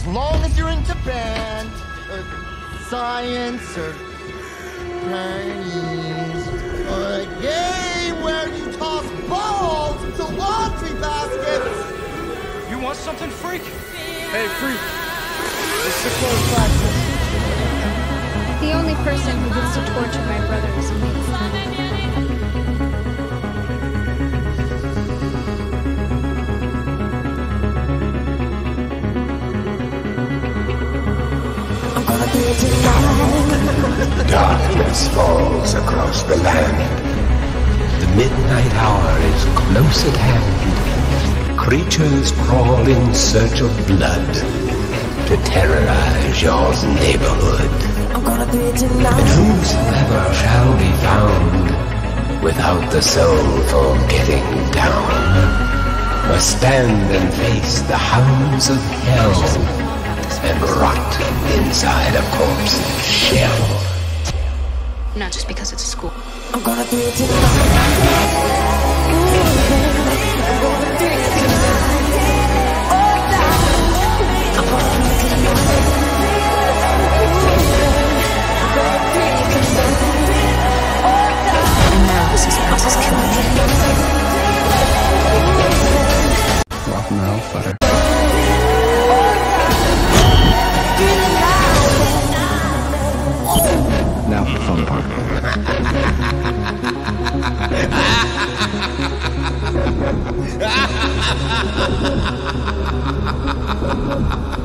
as long as you're into band, or uh, science, or Chinese, or a game where you toss balls to laundry baskets. You want something, freak? Hey, freak. It's the close practice. The only person who gets to torture my brother Darkness falls across the land. The midnight hour is close at hand. Creatures crawl in search of blood to terrorize your neighborhood. I'm gonna do it tonight. And whosoever shall be found without the soul for getting down must stand and face the hounds of hell and rot inside a corpse's shell. Not just because it's a school. And now this is this is killing me. Welcome the fun part.